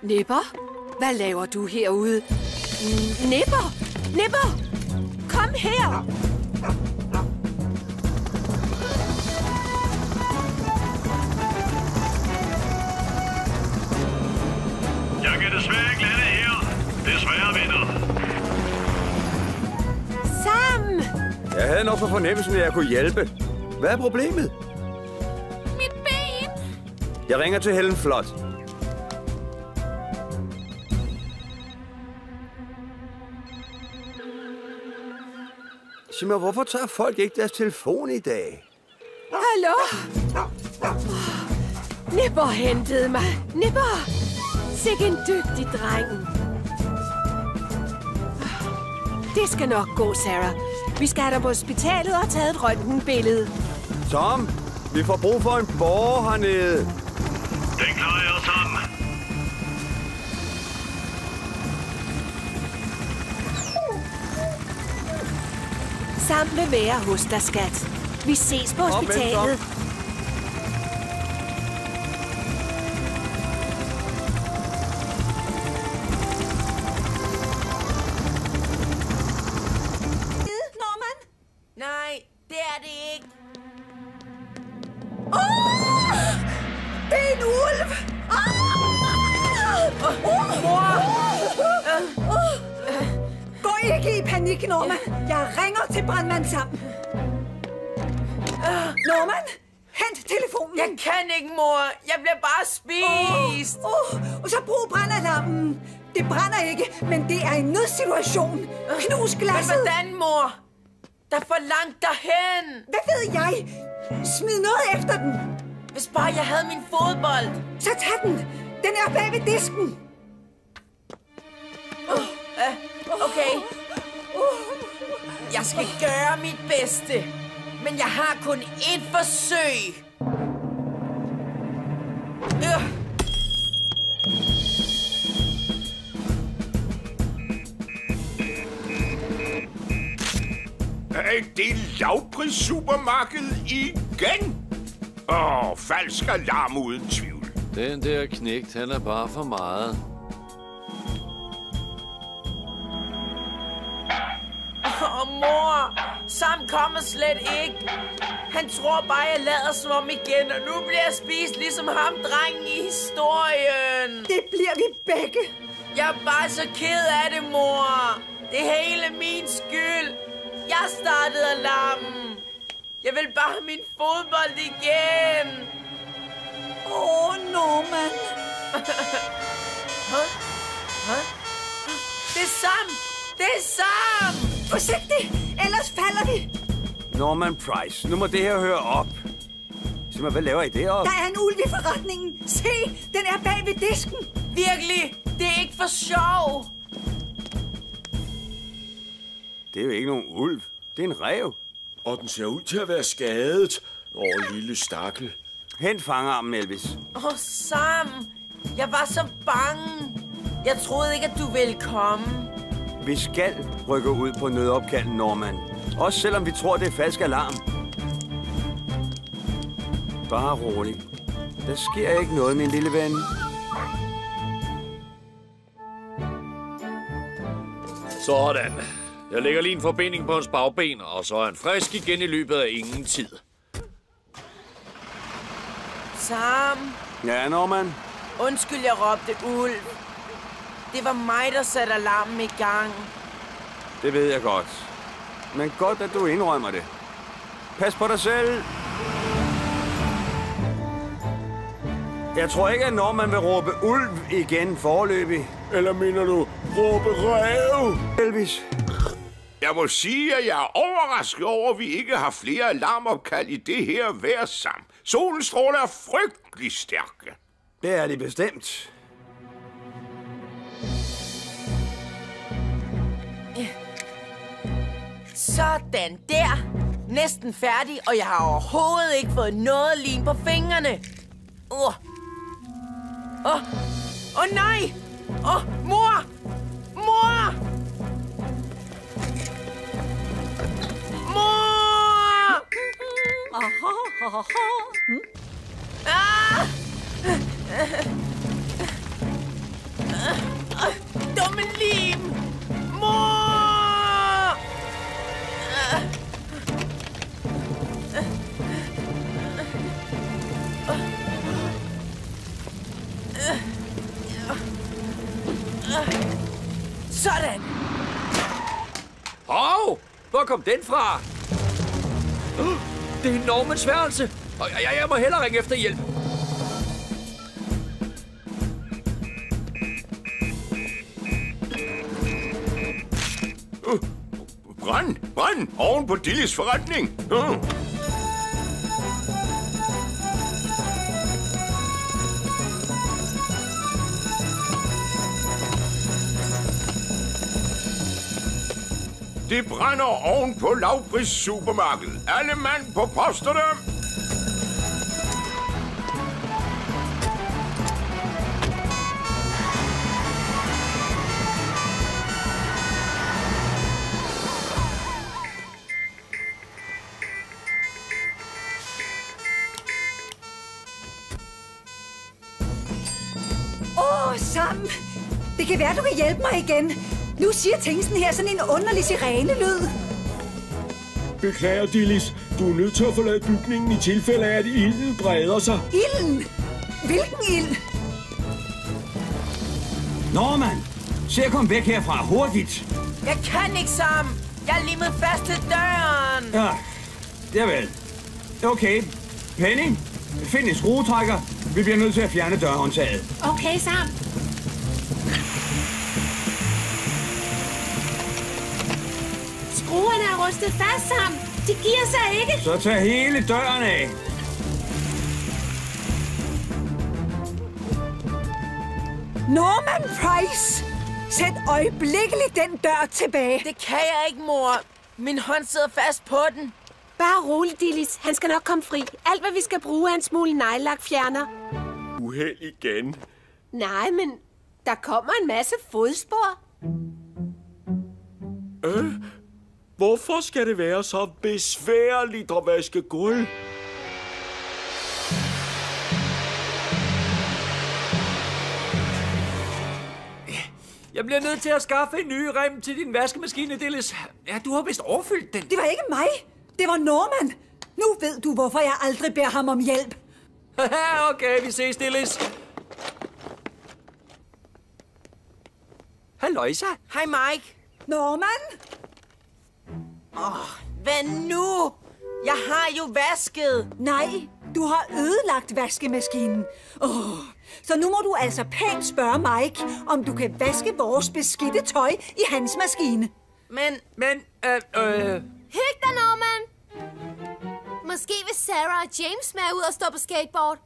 Nipper? Hvad laver du herude? Nipper! Nipper! Kom her! Jeg kan desværre ikke lande her. Desværre, venner. Sam! Jeg havde nok på fornemmelsen, at jeg kunne hjælpe. Hvad er problemet? Mit ben! Jeg ringer til Helen Flot. Sig mig, hvorfor tager folk ikke deres telefon i dag? Hallo? Nipper hentede mig. Nipper! Sikke en dygtig dreng. Det skal nok gå, Sarah. Vi skal have dig på hospitalet og taget et røntgenbillede. Tom, vi får brug for en borger hernede. Den klarer jeg, Tom. Sam vil være hos dig, skat. Vi ses på hospitalet. Norman? Nej, det er det ikke. Det er en ulv! Mor! Gå ikke i panik, Norman. Jeg ringer til brandmand sammen. Norman, hent telefonen. Jeg kan ikke, mor. Jeg bliver bare spist. Åh, oh, og så brug brandalarmen. Det brænder ikke, men det er en nødsituation. Knus Men glasset. hvordan, mor? Der er for langt derhen. Hvad ved jeg? Smid noget efter den. Hvis bare jeg havde min fodbold. Så tag den. Den er bag ved disken. Okay. Jeg skal gøre mit bedste. Men jeg har kun ét forsøg. Øh. Er det lavpris-supermarked igen? Åh, oh, falsk alarm uden tvivl. Den der knægt, han er bare for meget. (laughs) Oh, mor. Sam kommer slet ikke. Han tror bare, jeg lader som om igen, og nu bliver jeg spist ligesom ham, drengen i historien. Det bliver vi begge. Jeg er bare så ked af det, mor. Det er hele min skyld. Jeg startede alarmen. Jeg vil bare have min fodbold igen. Åh, oh, Norman. (laughs) Huh? Huh? Det er Sam! Det er Sam! Forsigtig, ellers falder vi. Norman Price, nu må det her høre op. Sig mig, hvad laver I deroppe? Der er en ulv i forretningen. Se, den er bag ved disken. Virkelig, det er ikke for sjov. Det er jo ikke nogen ulv. Det er en rev. Og den ser ud til at være skadet. Åh, lille stakkel. Hent fangarmen, Elvis. Åh, oh, Sam. Jeg var så bange. Jeg troede ikke, at du ville komme. Vi skal rykke ud på nødopkald, Norman. Også selvom vi tror, det er falsk alarm. Bare rolig. Der sker ikke noget, min lille ven. Sådan. Jeg lægger lige en forbinding på hans bagben, og så er han frisk igen i løbet af ingen tid. Sam, Ja, Norman. undskyld, jeg råbte ulv. Det var mig, der satte alarmen i gang. Det ved jeg godt. Men godt, at du indrømmer det. Pas på dig selv. Jeg tror ikke, at Norman vil råbe ulv igen forløbig. Eller mener du råbe rev? Elvis. Jeg må sige, at jeg er overrasket over, at vi ikke har flere alarmopkald i det her vejr sammen. Solens stråler er frygtelig stærke. Det er det bestemt. Sådan der. næsten færdig, og jeg har overhovedet ikke fået noget lim på fingrene. Åh, uh. åh, oh. oh, nej! Åh, oh, mor! Mor! Mor! Hmm? Ah! Dumme lim! Mor! Sådan! Hov! Hvor kom den fra? Det er Normans værelse. Og jeg, jeg må hellere ringe efter hjælp. Brand! Oven på Dillis forretning! Det brænder oven på lavpris supermarkedet. Alle mand på posterne! Kan hjælpe mig igen. Nu siger tingsen her sådan en underlig sirenelyd. Beklager, Dillis. Du er nødt til at forlade bygningen i tilfælde af, at ilden breder sig. Ilden? Hvilken ild? Norman, se at komme væk herfra hurtigt. Jeg kan ikke, Sam! Jeg er limet fast til døren! Ja, det er vel. Okay, Penny, find en skruetrækker. Vi bliver nødt til at fjerne dørhåndtaget. Okay, Sam. Rustet fast, Sam. De giver sig ikke. Så tag hele døren af. Norman Price! Sæt øjeblikkeligt den dør tilbage. Det kan jeg ikke, mor. Min hånd sidder fast på den. Bare rolig, Dillis. Han skal nok komme fri. Alt, hvad vi skal bruge, er en smule nejlak fjerner. Uheld igen. Nej, men der kommer en masse fodspor. Øh? Hvorfor skal det være så besværligt at vaske gulv? Jeg bliver nødt til at skaffe en ny rem til din vaskemaskine, Dillis. Ja, du har vist overfyldt den. Det var ikke mig. Det var Norman. Nu ved du, hvorfor jeg aldrig beder ham om hjælp. (laughs) okay, vi ses, Dillis. Halløjsa. Hej, Mike. Norman? Åh, oh, hvad nu? Jeg har jo vasket. Nej, du har ødelagt vaskemaskinen. Åh, oh, så nu må du altså pænt spørge Mike, om du kan vaske vores beskidte tøj i hans maskine. Men... Men, øh, øh... Hyg dig, Norman. Måske vil Sarah og James med ud og stå på skateboard.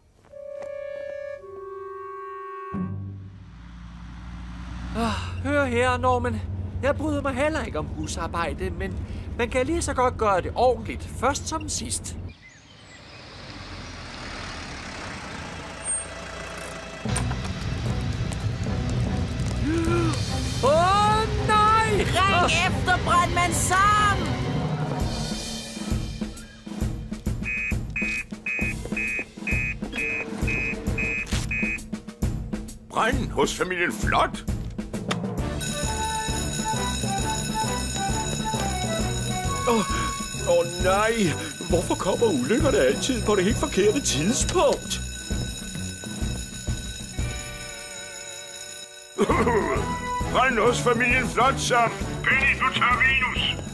Oh, hør her, Norman. Jeg bryder mig heller ikke om husarbejde, men man kan lige så godt gøre det ordentligt, først som sidst. Åh, oh, nej! Ring oh. efter brandmand Sam! Brand hos familien Flot? Åh oh, oh, nej! Hvorfor kommer ulykkerne altid på det helt forkerte tidspunkt? (laughs) Brand os familien Flot, sammen. Penny, du tager Venus.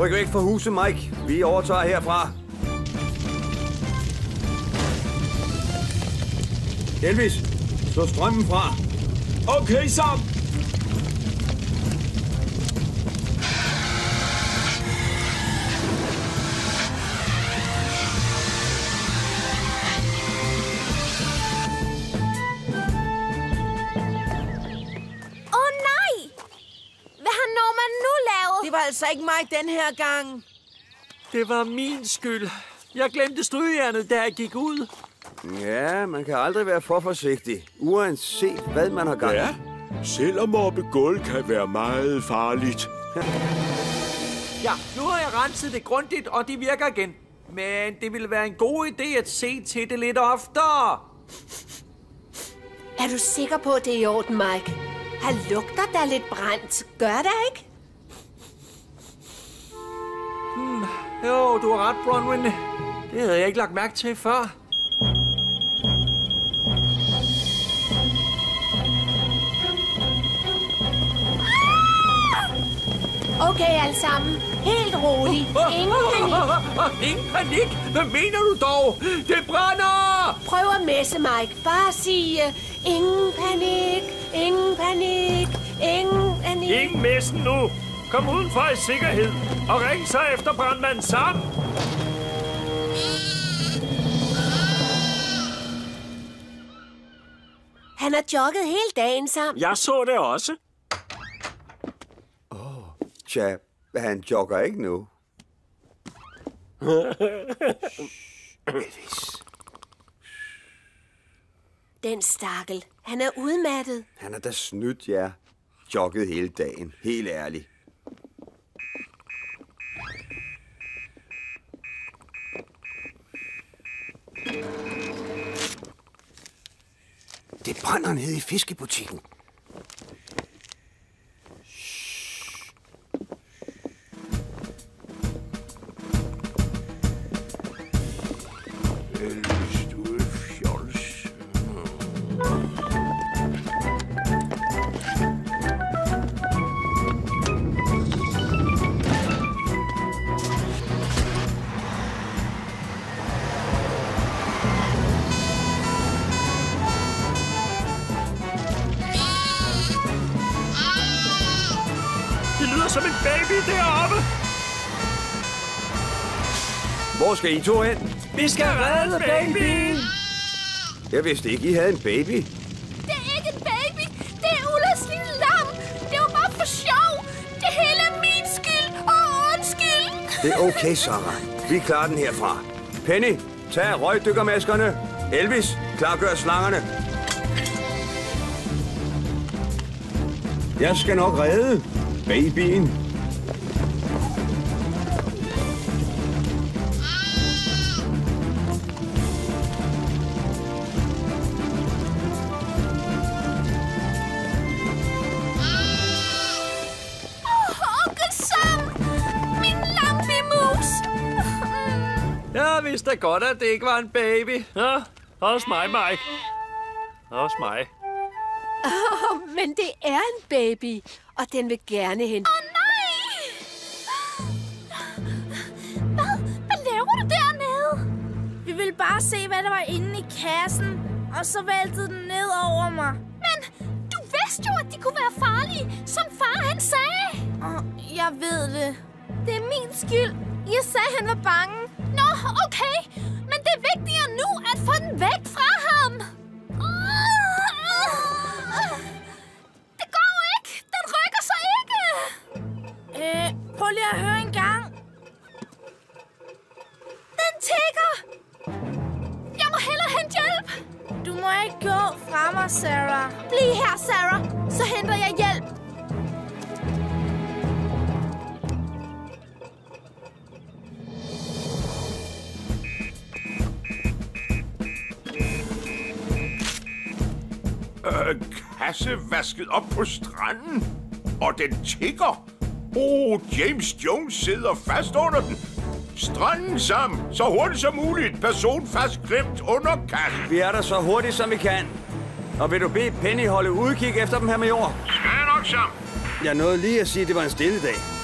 Ryk væk fra huset, Mike. Vi overtager herfra. Elvis, slå strømmen fra. Okay, Sam. Altså ikke mig den her gang. Det var min skyld. Jeg glemte strygejernet, da jeg gik ud. Ja, man kan aldrig være for forsigtig, uanset hvad man har gang i. Ja, selvom at mobbe gulv kan være meget farligt. (laughs) Ja, nu har jeg renset det grundigt, og det virker igen. Men det ville være en god idé at se til det lidt oftere. Er du sikker på, at det er i orden, Mike? Han lugter da lidt brændt. Gør det ikke? Hmm, jo, du har ret, Bronwyn. Det havde jeg ikke lagt mærke til før. Okay, alle sammen. Helt roligt. Ingen panik. Ingen panik? Hvad mener du dog? Det brænder! Prøv at messe, Mike. Bare sige, uh, ingen panik, ingen panik, ingen panik. Ingen messen nu. Kom udenfor i sikkerhed og ring så efter brandmanden sammen. Han har jogget hele dagen sammen. Jeg så det også. Tja, han jogger ikke nu. Den stakkel. Han er udmattet. Han er da snydt, ja. Jogget hele dagen, helt ærligt. Det hed i fiskebutikken. Skal I to hen? Vi skal redde babyen. Jeg vidste ikke, I havde en baby. Det er ikke en baby. Det er Ullas lille lam. Det var bare for sjov. Det hele er min skyld. Og undskyld. Det er okay, Sarah. Vi klarer den herfra. Penny, tag røgdykkermaskerne. Elvis, klargør slangerne. Jeg skal nok redde babyen. Da godt, at det ikke var en baby. Ja, også mig, Mike. Også mig. Oh, men det er en baby, og den vil gerne hente. Åh, nej. Hvad? Hvad laver du dernede? Vi ville bare se, hvad der var inde i kassen, og så væltede den ned over mig. Men du vidste jo, at de kunne være farlige, som far han sagde. Oh, jeg ved det. Det er min skyld. Jeg sagde, han var bange. Nå, (sighs) okay. Vasket op på stranden. Og den tigger. Oh, James Jones sidder fast under den. Stranden sammen, så hurtigt som muligt. Person fast klemt under kassen. Vi er der så hurtigt, som vi kan. Og vil du bede Penny holde udkig efter dem her med jord? Skal jeg nok sammen. Jeg nåede lige at sige, at det var en stille dag.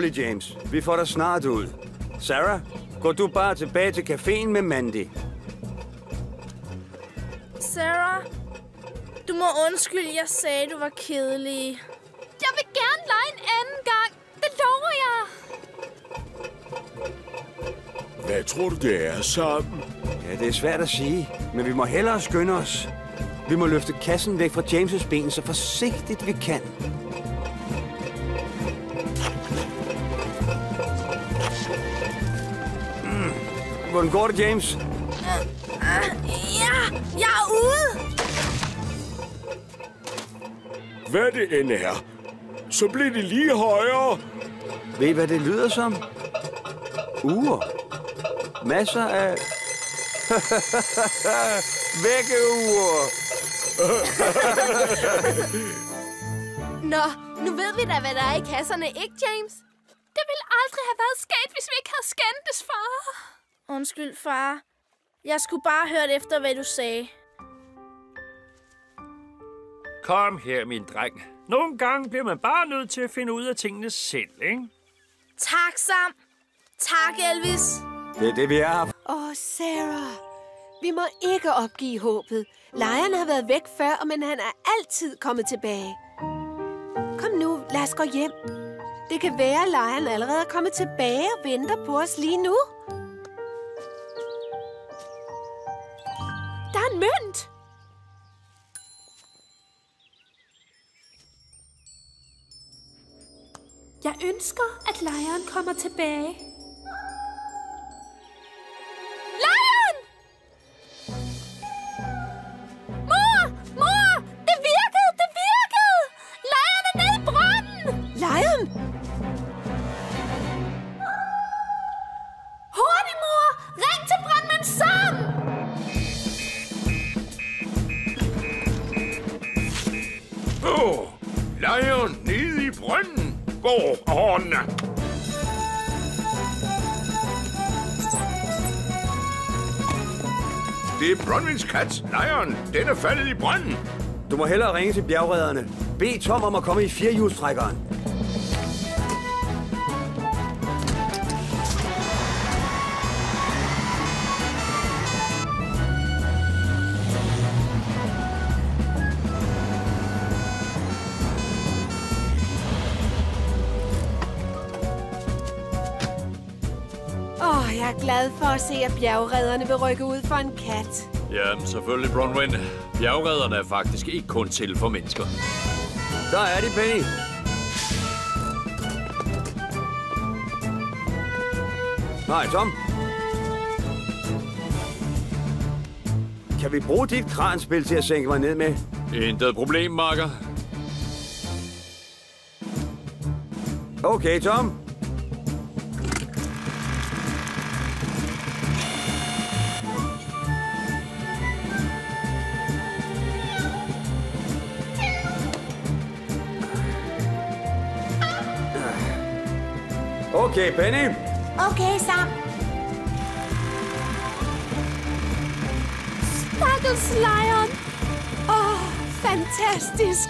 Rolig, James. Vi får dig snart ud. Sarah, gå du bare tilbage til caféen med Mandy. Sarah, du må undskylde, jeg sagde, du var kedelig. Jeg vil gerne lege en anden gang. Det lover jeg. Hvad tror du, det er, Sam? Ja, det er svært at sige, men vi må hellere skynde os. Vi må løfte kassen væk fra James' ben så forsigtigt vi kan. Hvordan går det, James? Ja, jeg er ude. Hvad det end er, så bliver det lige højere. Ved I, hvad det lyder som? Uger. Masser af... (laughs) Vækkeuger. (laughs) Nå, nu ved vi da, hvad der er i kasserne, ikke, James? Det ville aldrig have været sket, hvis vi ikke havde skændtes, far. Undskyld, far. Jeg skulle bare hørt efter, hvad du sagde. Kom her, min dreng. Nogle gange bliver man bare nødt til at finde ud af tingene selv, ikke? Tak, Sam. Tak, Elvis. Det er det, vi er her. Åh, oh, Sarah. Vi må ikke opgive håbet. Lion har været væk før, men han er altid kommet tilbage. Kom nu, lad os gå hjem. Det kan være, at Lion allerede er kommet tilbage og venter på os lige nu. Der er en mønt. Jeg ønsker, at lejren kommer tilbage. Brønden. Gå. Det er Bronwyns kat, Lion. Den er faldet i brønden. Du må hellere ringe til bjergredderne. Bed Tom om at komme i firehjulstrækkeren. Jeg er glad for at se, at bjergredderne vil rykke ud for en kat. Jamen, selvfølgelig, Bronwyn. Bjergredderne er faktisk ikke kun til for mennesker. Der er de, Penny. Nej, Tom. Kan vi bruge dit kranspil til at sænke mig ned med? Intet problem, Marker. Okay, Tom. Okay, Penny. Okay, Sam. Stakkels Lion. Åh, oh, fantastisk.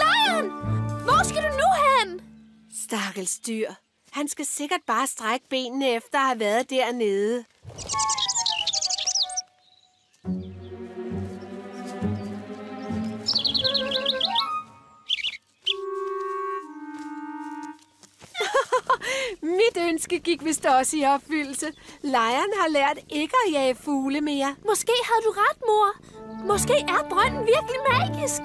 Lion! Hvor skal du nu hen? Stakkels dyr. Han skal sikkert bare strække benene efter at have været dernede. Mit ønske gik vist også i opfyldelse. Lejren har lært ikke at jage fugle mere. Måske havde du ret, mor. Måske er brønden virkelig magisk.